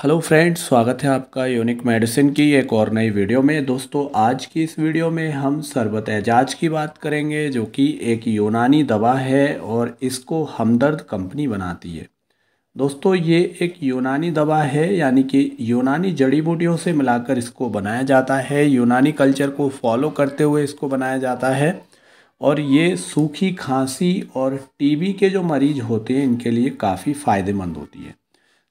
Hello friends, स्वागत है आपका यूनिक मेडिसिन की एक और नई वीडियो में। दोस्तों, आज की इस वीडियो में हम शरबत एजाज की बात करेंगे, जो कि एक यूनानी दवा है और इसको हमदर्द कंपनी बनाती है। दोस्तों, ये एक यूनानी दवा है, यानी कि यूनानी जड़ी बूटियों से मिलाकर इसको बनाया जाता है। यूनानी कल्चर को फॉलो करते हुए इसको बनाया जाता है। और ये सूखी खांसी और टीबी के जो मरीज़ होते हैं, इनके लिए काफ़ी फ़ायदेमंद होती है।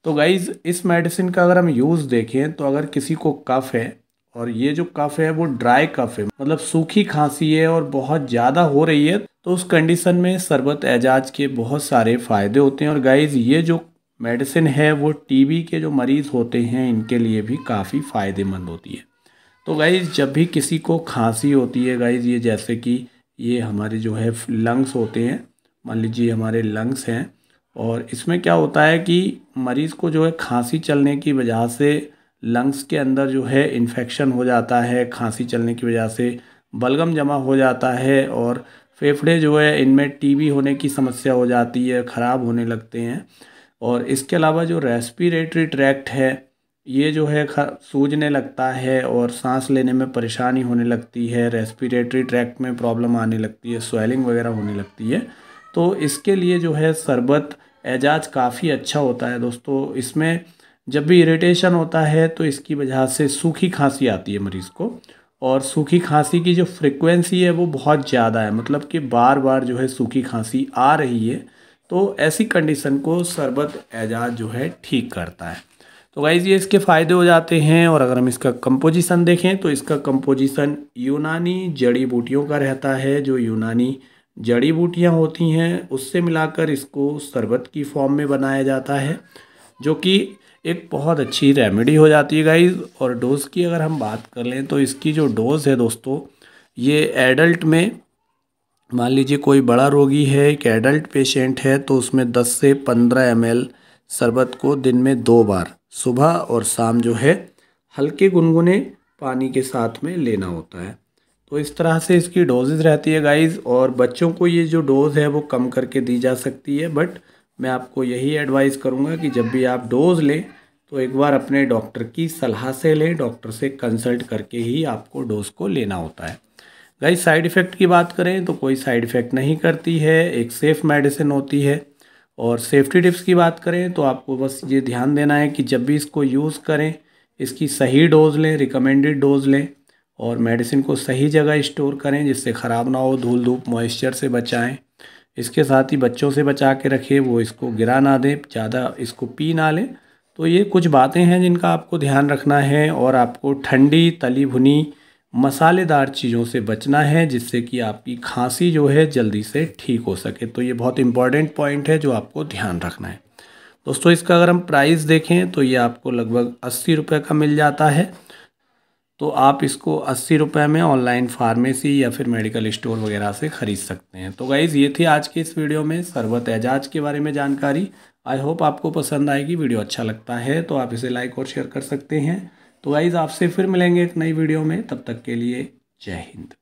तो गाइज़ इस मेडिसिन का अगर हम यूज़ देखें तो अगर किसी को कफ़ है, और ये जो कफ़ है, वो ड्राई कफ़ है मतलब सूखी खांसी है और बहुत ज़्यादा हो रही है तो उस कंडीशन में शरबत, एजाज के बहुत सारे फ़ायदे होते हैं। और गाइज़ ये जो मेडिसिन है, वो टीबी के जो मरीज़ होते हैं, इनके लिए भी काफ़ी फ़ायदेमंद होती है। तो गाइज़ जब भी किसी को खांसी होती है गाइज़ ये जैसे कि ये हमारे जो है लंग्स होते हैं, मान लीजिए हमारे लंग्स हैं और इसमें क्या होता है कि मरीज़ को जो है खांसी चलने की वजह से लंग्स के अंदर जो है इन्फेक्शन हो जाता है, खांसी चलने की वजह से बलगम जमा हो जाता है और फेफड़े जो है इनमें टीबी होने की समस्या हो जाती है, ख़राब होने लगते हैं। और इसके अलावा जो रेस्पिरेटरी ट्रैक्ट है, ये जो है सूजने लगता है और सांस लेने में परेशानी होने लगती है, रेस्पिरेटरी ट्रैक्ट में प्रॉब्लम आने लगती है, स्वेलिंग वगैरह होने लगती है। तो इसके लिए जो है शरबत एजाज काफ़ी अच्छा होता है दोस्तों। इसमें जब भी इरिटेशन होता है तो इसकी वजह से सूखी खांसी आती है मरीज़ को। और सूखी खांसी की जो फ्रिक्वेंसी है वो बहुत ज़्यादा है मतलब कि बार बार जो है सूखी खांसी आ रही है। तो ऐसी कंडीशन को शरबत एजाज जो है ठीक करता है। तो गाइज़ ये इसके फ़ायदे हो जाते हैं और अगर हम इसका कंपोजिशन देखें तो इसका कंपोजिशन यूनानी जड़ी बूटियों का रहता है, जो यूनानी जड़ी बूटियाँ होती हैं, उससे मिलाकर इसको शरबत की फॉर्म में बनाया जाता है, जो कि एक बहुत अच्छी रेमेडी हो जाती है गाइज़ और डोज़ की अगर हम बात कर लें तो इसकी जो डोज़ है दोस्तों, ये एडल्ट में, मान लीजिए कोई बड़ा रोगी है, एक एडल्ट पेशेंट है तो उसमें 10 से 15 एम शरबत को दिन में दो बार, सुबह और शाम जो है, हल्के गुनगुने पानी के साथ में लेना होता है। तो इस तरह से इसकी डोजेज़ रहती है गाइस और बच्चों को ये जो डोज़ है वो कम करके दी जा सकती है बट मैं आपको यही एडवाइस करूँगा कि जब भी आप डोज़ लें तो एक बार अपने डॉक्टर की सलाह से लें डॉक्टर से कंसल्ट करके ही आपको डोज़ को लेना होता है। गाइस साइड इफ़ेक्ट की बात करें तो कोई साइड इफ़ेक्ट नहीं करती है, एक सेफ़ मेडिसिन होती है। और सेफ्टी टिप्स की बात करें तो आपको बस ये ध्यान देना है कि जब भी इसको यूज़ करें, इसकी सही डोज़ लें रिकमेंडेड डोज़ लें और मेडिसिन को सही जगह स्टोर करें जिससे ख़राब ना हो, धूल धूप मॉइस्चर से बचाएँ। इसके साथ ही बच्चों से बचा के रखें, वो इसको गिरा ना दें, ज़्यादा इसको पी ना लें। तो ये कुछ बातें हैं जिनका आपको ध्यान रखना है और आपको ठंडी तली भुनी मसालेदार चीज़ों से बचना है, जिससे कि आपकी खांसी जो है जल्दी से ठीक हो सके। तो ये बहुत इंपॉर्टेंट पॉइंट है जो आपको ध्यान रखना है। दोस्तों, इसका अगर हम प्राइस देखें तो ये आपको लगभग अस्सी रुपये का मिल जाता है। तो आप इसको अस्सी रुपये में ऑनलाइन फार्मेसी या फिर मेडिकल स्टोर वगैरह से ख़रीद सकते हैं। तो गाइज़ ये थी आज की इस वीडियो में सरबत एजाज के बारे में जानकारी। आई होप आपको पसंद आएगी वीडियो अच्छा लगता है तो आप इसे लाइक और शेयर कर सकते हैं। तो गाइज़ आपसे फिर मिलेंगे एक नई वीडियो में। तब तक के लिए जय हिंद।